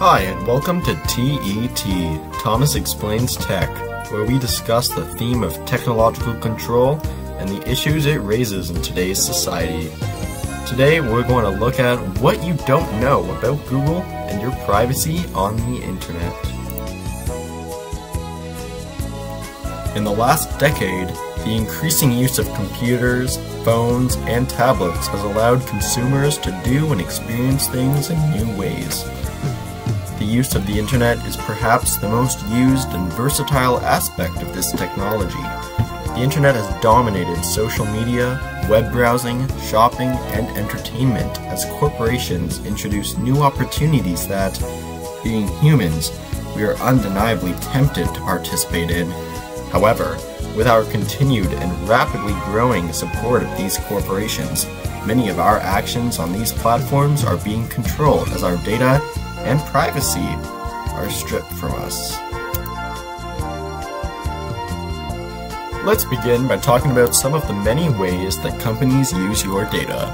Hi, and welcome to TET, Thomas Explains Tech, where we discuss the theme of technological control and the issues it raises in today's society. Today, we're going to look at what you don't know about Google and your privacy on the internet. In the last decade, the increasing use of computers, phones, and tablets has allowed consumers to do and experience things in new ways. The use of the internet is perhaps the most used and versatile aspect of this technology. The internet has dominated social media, web browsing, shopping, and entertainment as corporations introduce new opportunities that, being humans, we are undeniably tempted to participate in. However, with our continued and rapidly growing support of these corporations, many of our actions on these platforms are being controlled as our data and privacy are stripped from us. Let's begin by talking about some of the many ways that companies use your data.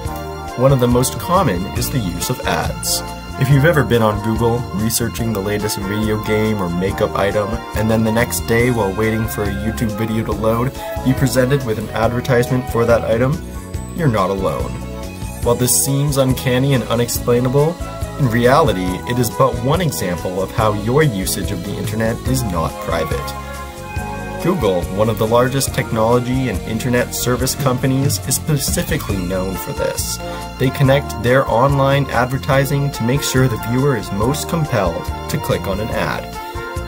One of the most common is the use of ads. If you've ever been on Google researching the latest video game or makeup item, and then the next day while waiting for a YouTube video to load, be presented with an advertisement for that item, you're not alone. While this seems uncanny and unexplainable, in reality, it is but one example of how your usage of the internet is not private. Google, one of the largest technology and internet service companies, is specifically known for this. They connect their online advertising to make sure the viewer is most compelled to click on an ad.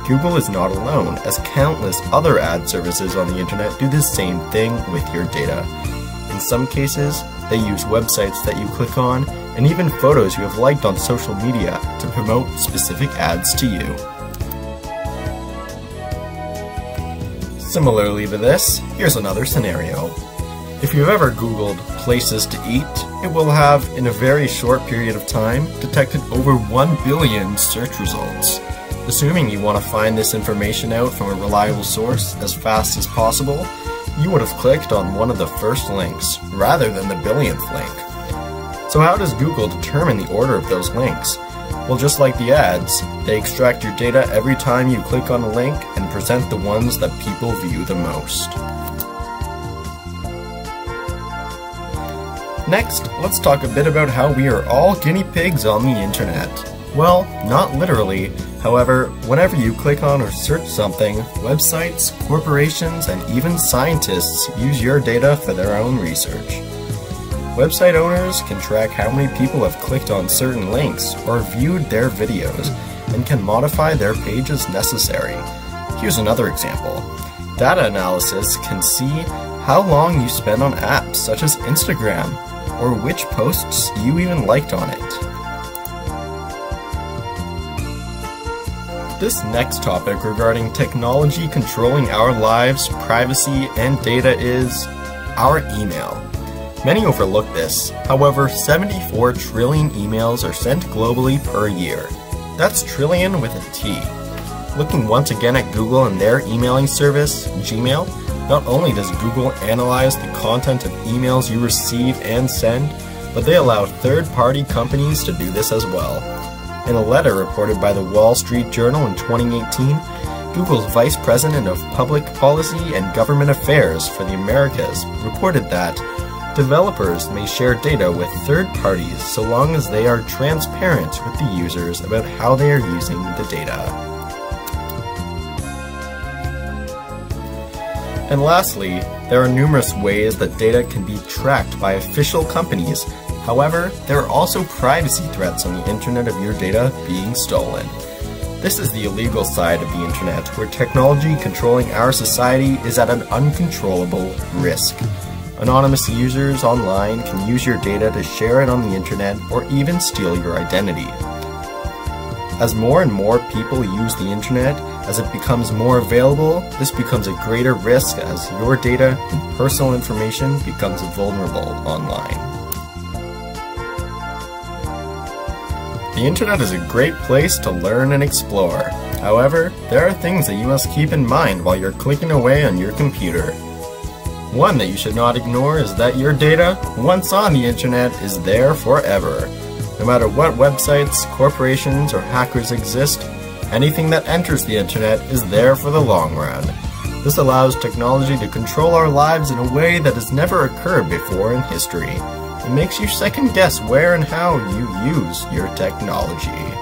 Google is not alone, as countless other ad services on the internet do the same thing with your data. In some cases, they use websites that you click on, and even photos you have liked on social media to promote specific ads to you. Similarly to this, here's another scenario. If you've ever Googled places to eat, it will have, in a very short period of time, detected over 1 billion search results. Assuming you want to find this information out from a reliable source as fast as possible, you would have clicked on one of the first links, rather than the billionth link. So how does Google determine the order of those links? Well, just like the ads, they extract your data every time you click on a link and present the ones that people view the most. Next, let's talk a bit about how we are all guinea pigs on the internet. Well, not literally. However, whenever you click on or search something, websites, corporations, and even scientists use your data for their own research. Website owners can track how many people have clicked on certain links or viewed their videos and can modify their page as necessary. Here's another example. Data analysis can see how long you spend on apps such as Instagram or which posts you even liked on it. This next topic regarding technology controlling our lives, privacy, and data is our email. Many overlook this, however 74 trillion emails are sent globally per year. That's trillion with a T. Looking once again at Google and their emailing service, Gmail, not only does Google analyze the content of emails you receive and send, but they allow third-party companies to do this as well. In a letter reported by the Wall Street Journal in 2018, Google's Vice President of Public Policy and Government Affairs for the Americas reported that Developers may share data with third parties so long as they are transparent with the users about how they are using the data. And lastly, there are numerous ways that data can be tracked by official companies. However, there are also privacy threats on the internet of your data being stolen. This is the illegal side of the internet, where technology controlling our society is at an uncontrollable risk. Anonymous users online can use your data to share it on the internet or even steal your identity. As more and more people use the internet, as it becomes more available, this becomes a greater risk as your data and personal information becomes vulnerable online. The internet is a great place to learn and explore. However, there are things that you must keep in mind while you're clicking away on your computer. One that you should not ignore is that your data, once on the internet, is there forever. No matter what websites, corporations, or hackers exist, anything that enters the internet is there for the long run. This allows technology to control our lives in a way that has never occurred before in history. It makes you second guess where and how you use your technology.